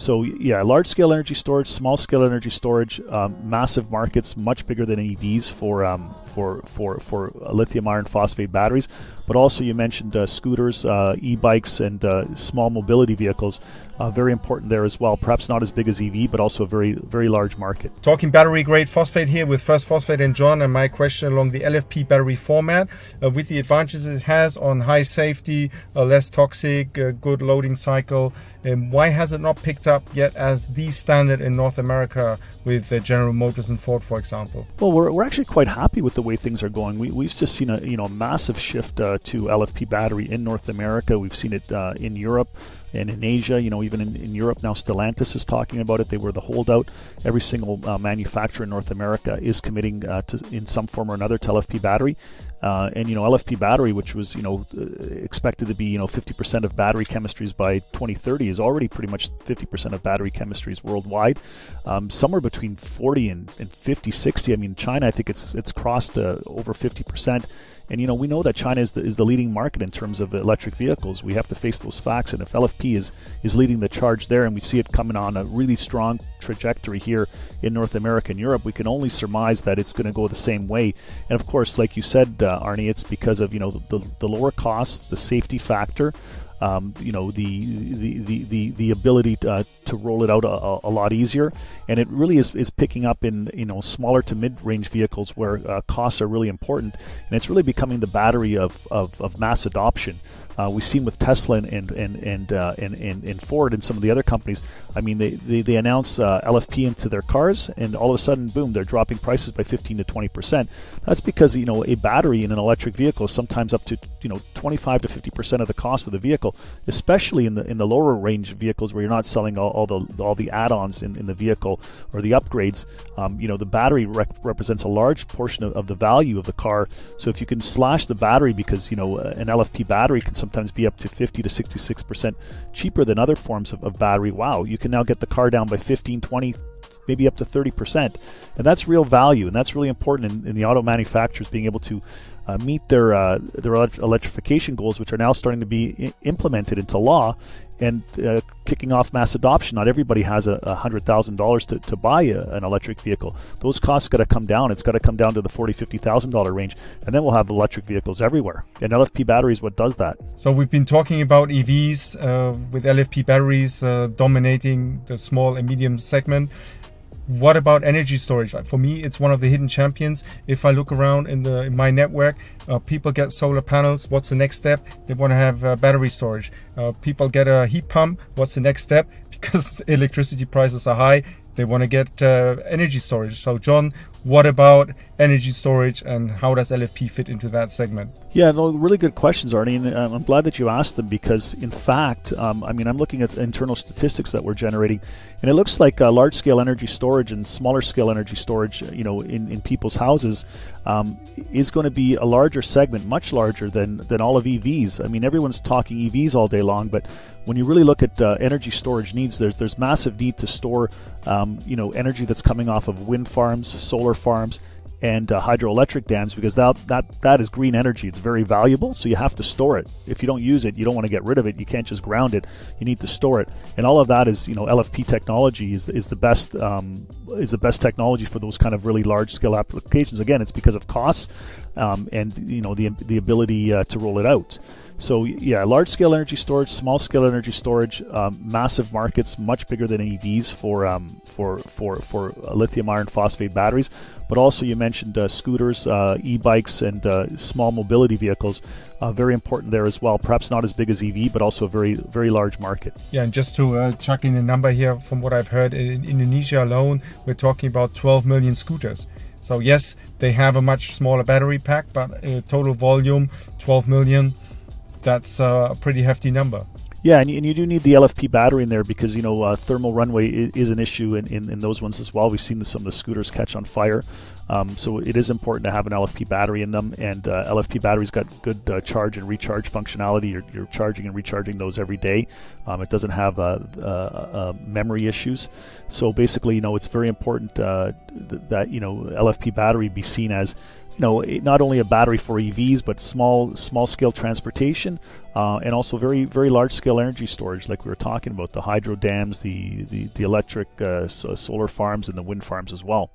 So yeah, large scale energy storage, small scale energy storage, um, massive markets, much bigger than EVs for um, for for for lithium iron phosphate batteries. But also you mentioned uh, scooters, uh, e-bikes, and uh, small mobility vehicles. Uh, very important there as well. Perhaps not as big as EV, but also a very very large market. Talking battery grade phosphate here with First Phosphate and John, and my question along the LFP battery format uh, with the advantages it has on high safety, uh, less toxic, good loading cycle. Um, why has it not picked up yet as the standard in North America with General Motors and Ford, for example? Well, we're, we're actually quite happy with the way things are going. We, we've just seen a you know massive shift uh, to LFP battery in North America. We've seen it uh, in Europe and in Asia, you know, even in, in, Europe now, Stellantis is talking about it. They were the holdout. Every single uh, manufacturer in North America is committing uh, to, in some form or another, to LFP battery. Uh, and you know, LFP battery, which was you know uh, expected to be you know 50% of battery chemistries by 2030, is already pretty much 50% of battery chemistries worldwide. Um, somewhere between 40 and, and 50, 60. I mean, China, I think it's it's crossed uh, over 50%. And you know, we know that China is the, is the leading market in terms of electric vehicles. We have to face those facts. And if LFP is is leading the charge there, and we see it coming on a really strong trajectory here in North America and Europe, we can only surmise that it's going to go the same way. And of course, like you said, uh, Arnie, it's because of you know the, the lower costs, the safety factor um, you know the the, the, the, the ability to, uh, to roll it out a, a, lot easier. And it really is, is picking up in you know smaller to mid-range vehicles where uh, costs are really important. And it's really becoming the battery of, of, of mass adoption. Uh, we've seen with Tesla and and and and, uh, and, and, Ford and some of the other companies I mean they, they, they announce uh, LFP into their cars and all of a sudden boom they're dropping prices by 15 to 20 percent. That's because you know a battery in an electric vehicle is sometimes up to you know 25 to 50 percent of the cost of the vehicle vehicle, especially in the in the lower range vehicles where you're not selling all, all the all the add-ons in, in the vehicle or the upgrades. Um, you know, the battery rec- represents a large portion of, of, the value of the car. So if you can slash the battery, because you know an LFP battery can sometimes be up to 50 to 66 percent cheaper than other forms of, of battery. Wow, you can now get the car down by 15, 20 maybe up to 30%. And that's real value, and that's really important in, in the auto manufacturers being able to uh, meet their uh, their electrification goals, which are now starting to be implemented into law and uh, kicking off mass adoption. Not everybody has a, hundred thousand dollars to, to buy a, an electric vehicle. Those costs got to come down. It's got to come down to the forty, fifty thousand dollar range, and then we'll have electric vehicles everywhere. And LFP batteries, what does that? So we've been talking about EVs uh, with LFP batteries uh, dominating the small and medium segment what about energy storage? Like For me, it's one of the hidden champions. If I look around in the in my network, uh, people get solar panels. What's the next step? They want to have uh, battery storage. Uh, people get a heat pump. What's the next step? Because electricity prices are high, they want to get uh, energy storage. So, John, what about energy storage and how does LFP fit into that segment? Yeah, no, really good questions, Arnie, and um, I'm glad that you asked them because, in fact, um, I mean, I'm looking at internal statistics that we're generating, and it looks like uh, large-scale energy storage and smaller-scale energy storage, you know, in, in people's houses, um, is going to be a larger segment, much larger than than all of EVs. I mean, everyone's talking EVs all day long, but when you really look at uh, energy storage needs, there's there's massive need to store, um, you know, energy that's coming off of wind farms, solar farms, and uh, hydroelectric dams because that, that that is green energy. It's very valuable, so you have to store it. If you don't use it, you don't want to get rid of it. You can't just ground it. You need to store it, and all of that is you know LFP technology is, is the best um, is the best technology for those kind of really large scale applications. Again, it's because of costs um, and you know the the ability uh, to roll it out. So yeah, large scale energy storage, small scale energy storage, um, massive markets, much bigger than EVs for um, for for for lithium iron phosphate batteries. But also you mentioned uh, scooters, uh, e-bikes, and uh, small mobility vehicles. Very important there as well. Perhaps not as big as EV, but also a very very large market. Yeah, and just to chuck in a number here, from what I've heard, in Indonesia alone, we're talking about 12 million scooters. So yes, they have a much smaller battery pack, but uh, total volume 12 million that's a pretty hefty number. Yeah, and you, and you, do need the LFP battery in there because you know uh, thermal runaway is, is, an issue in, in, in, those ones as well. We've seen some of the scooters catch on fire, um, so it is important to have an LFP battery in them. And uh, LFP batteries got good uh, charge and recharge functionality. You're, you're, charging and recharging those every day. Um, it doesn't have uh, uh, uh, memory issues. So basically, you know, it's very important th- that you know LFP battery be seen as you know, not only a battery for EVs, but small small scale transportation, uh, and also very very large scale energy storage, like we were talking about the hydro dams, the the, the electric uh, solar farms, and the wind farms as well.